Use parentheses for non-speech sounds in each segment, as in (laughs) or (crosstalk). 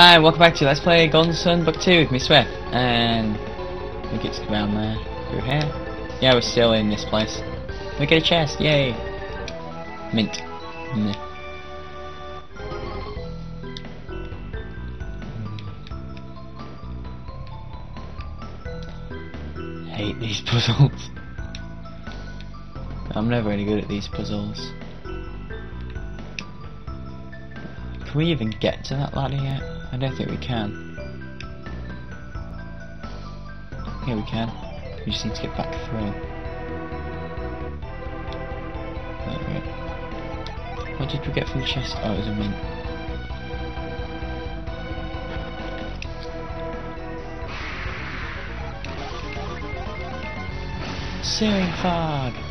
Hi, welcome back to Let's Play Golden Sun Book 2 with me Swithe, and I think it's around there, through here. Yeah, we're still in this place. We get a chest, yay! Mint. Meh. Hate these (laughs) puzzles. I'm never any good at these puzzles. Can we even get to that ladder yet? I don't think we can. Here we can. We just need to get back through. Go. What did we get from the chest? Oh, it was a mint. Searing fog!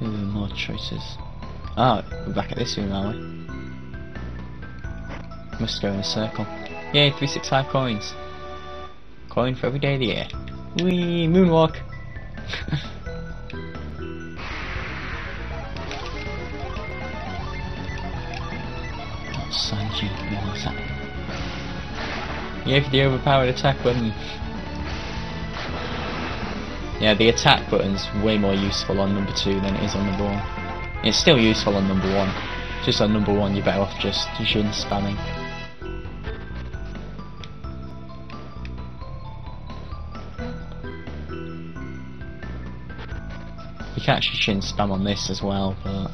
Ooh, more choices. Ah, we're back at this room, are we? Must go in a circle. Yay, 365 coins. Coin for every day of the year. Wee, moonwalk. oh, Sanji, no, what's that? Yay for the overpowered attack button. Yeah, the attack button's way more useful on number two than it is on number one. It's still useful on number one. Just on number one, you're better off just Djinn spamming. You can actually Djinn spam on this as well, but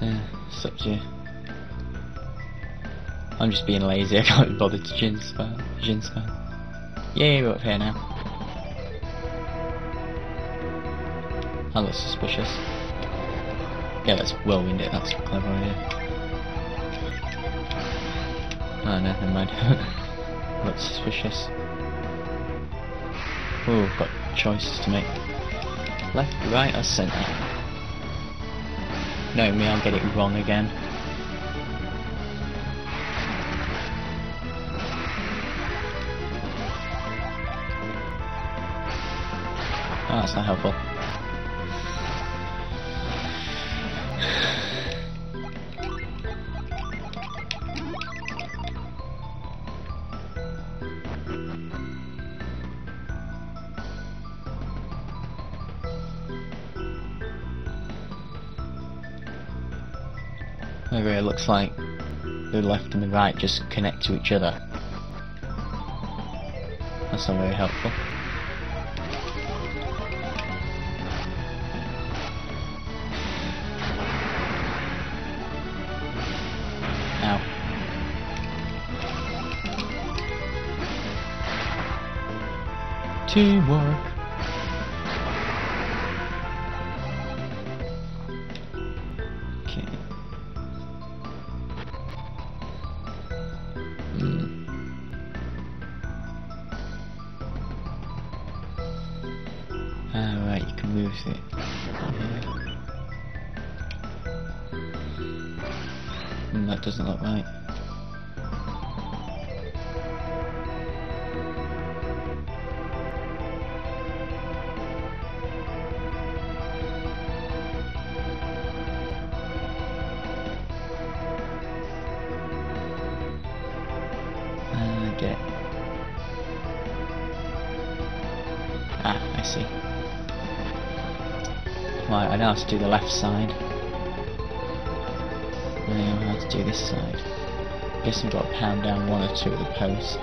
yeah, it's up to you. I'm just being lazy. (laughs) I can't be bothered to Djinn spam. Djinn spam. Yay, we're up here now. That looks suspicious. Yeah, let's whirlwind it, that's a clever idea. Oh no, never mind. (laughs) looks suspicious. Ooh, got choices to make. Left, right or centre? No, me, I'll get it wrong again. Oh, that's not helpful. It looks like the left and the right just connect to each other. That's not very helpful. Ow. Teamwork. Okay. That doesn't look right. Ah, I see. Right, I know how to do the left side. Now how to do this side. Guess I've got to pound down one or two of the posts.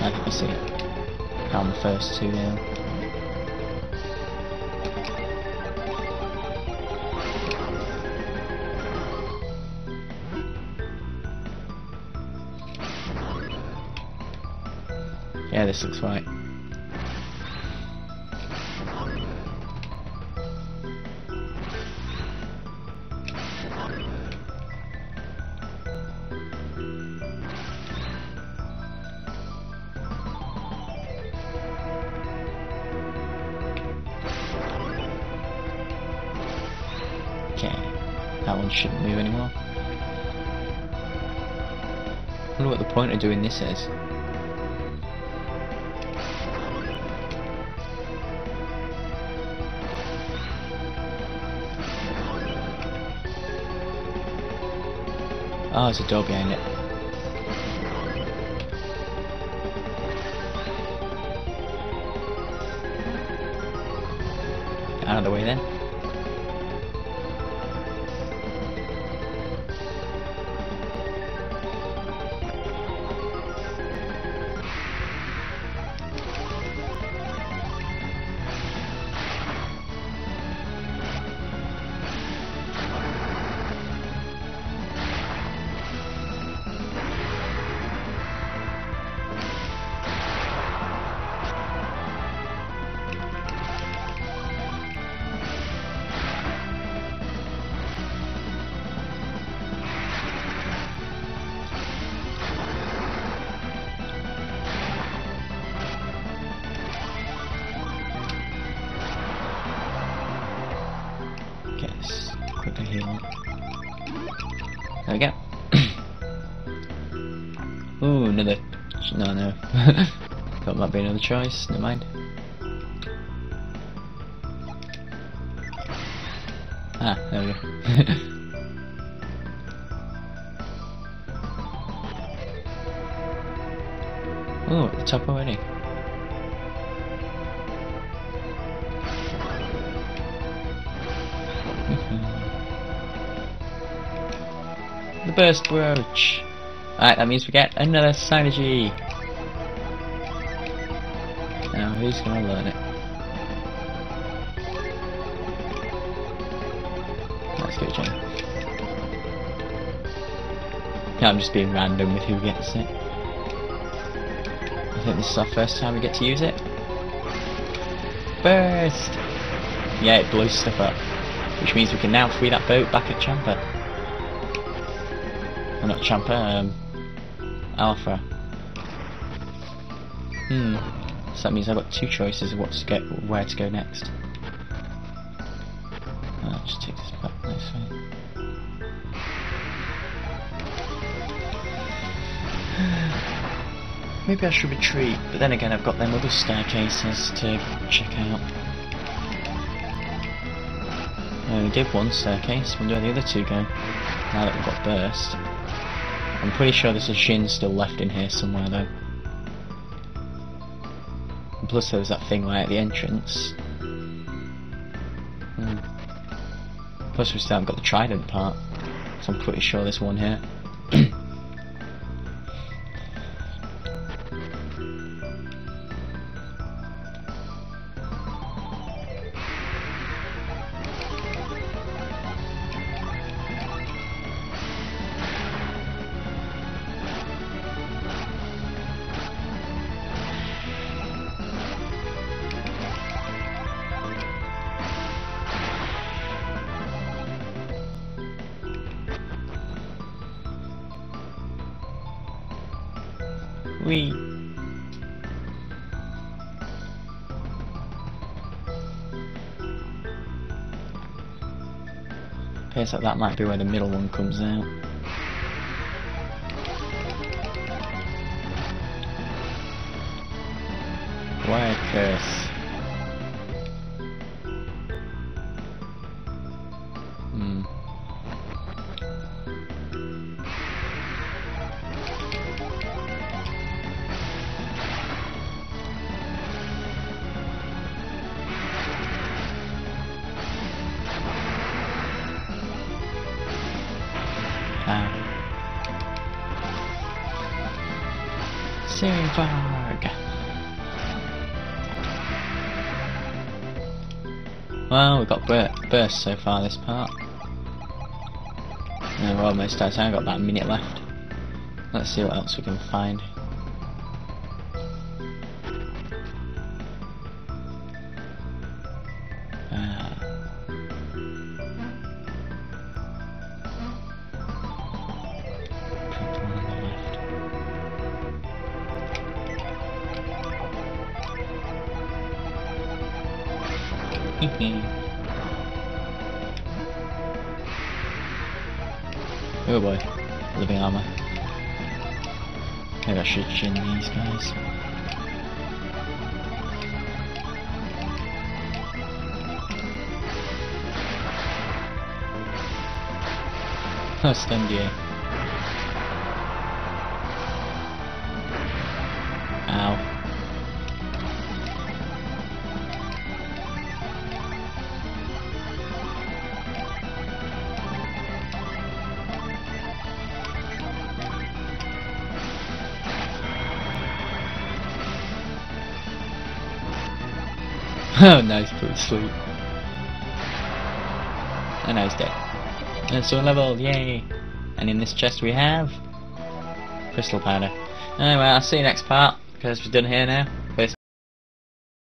I think I see. Pound the first two down. Yeah, this looks right. That one shouldn't move anymore. I wonder what the point of doing this is. Oh, there's a door behind it. Out of the way then. Up. There we go. (coughs) Ooh, another. No, no. (laughs) Thought might be another choice. Never mind. Ah, there we go. (laughs) Oh, at the top already. The burst brooch. Alright, that means we get another synergy. Now, who's gonna learn it? Let's go, Jenny. Yeah, I'm just being random with who gets it. I think this is our first time we get to use it. Burst! Yeah, it blows stuff up. Which means we can now free that boat back at Champa. Well, not Champa, um, Alhafra. Hmm. So that means I've got two choices of what to get, where to go next. I'll just take this back this way. Maybe I should retreat, but then again I've got them other staircases to check out. Uh, we did one staircase, wonder where the other two go. Now that we've got burst. I'm pretty sure there's a Djinn still left in here somewhere though. And plus there was that thing right at the entrance. Hmm. Plus we still haven't got the trident part. So I'm pretty sure there's one here. We appears like that might be where the middle one comes out. Wire curse. Silvarg. Well, we've got bur burst so far this part. And we're almost out time, got about a minute left. Let's see what else we can find. (laughs) oh boy, living armor. I should chin these guys. That's stunned you. (laughs) oh, nice, put to sleep. And now he's dead. And so leveled, yay! And in this chest we have crystal powder. Anyway, I'll see you next part because we're done here now.